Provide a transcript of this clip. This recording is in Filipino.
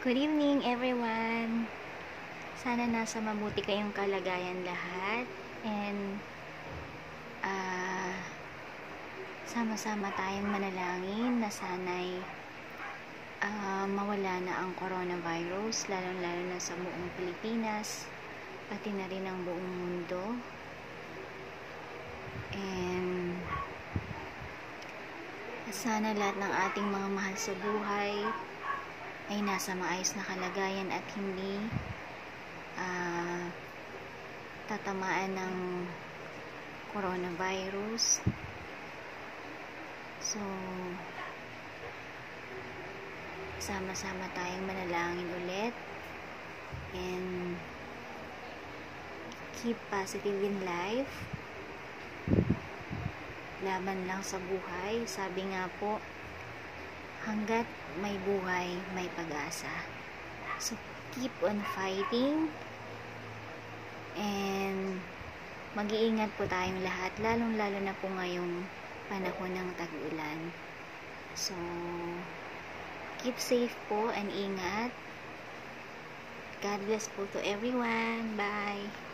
Good evening everyone! Sana nasa mabuti kayong kalagayan lahat and uh, sama-sama tayong manalangin na sana'y uh, mawala na ang coronavirus lalong-lalo na sa buong Pilipinas pati na rin ang buong mundo and sana lahat ng ating mga mahal sa buhay ay nasa maayos na kalagayan at hindi uh, tatamaan ng coronavirus. So, sama-sama tayong manalangin ulit and keep positive in life. Laban lang sa buhay. Sabi nga po, hanggat may buhay, may pag-asa. So, keep on fighting and mag-iingat po tayong lahat, lalong-lalo na po ngayong panahon ng tag-ulan. So, keep safe po and ingat. God bless po to everyone. Bye!